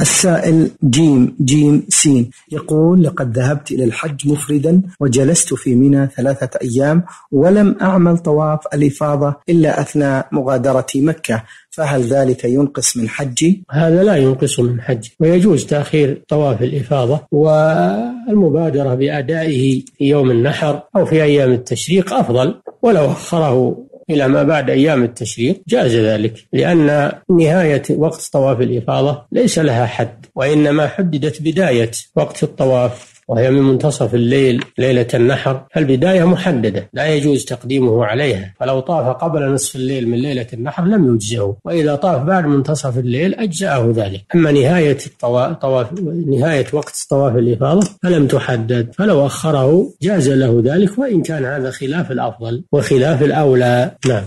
السائل جيم جيم سين يقول لقد ذهبت إلى الحج مفردا وجلست في منى ثلاثة أيام ولم أعمل طواف الإفاضة إلا أثناء مغادرة مكة فهل ذلك ينقص من حجي؟ هذا لا ينقص من حجي ويجوز تأخير طواف الإفاضة والمبادرة بأدائه في يوم النحر أو في أيام التشريق أفضل ولو أخره إلى ما بعد أيام التشريق جاز ذلك لأن نهاية وقت طواف الإفاضة ليس لها حد وإنما حددت بداية وقت الطواف. وهي من منتصف الليل ليلة النحر فالبداية محددة لا يجوز تقديمه عليها. فلو طاف قبل نصف الليل من ليلة النحر لم يجزئه وإذا طاف بعد منتصف الليل أجزأه ذلك. أما نهاية الطواف نهاية وقت طواف الإفاضة فلم تحدد فلو أخره جاز له ذلك وإن كان هذا خلاف الأفضل وخلاف الأولى. نعم.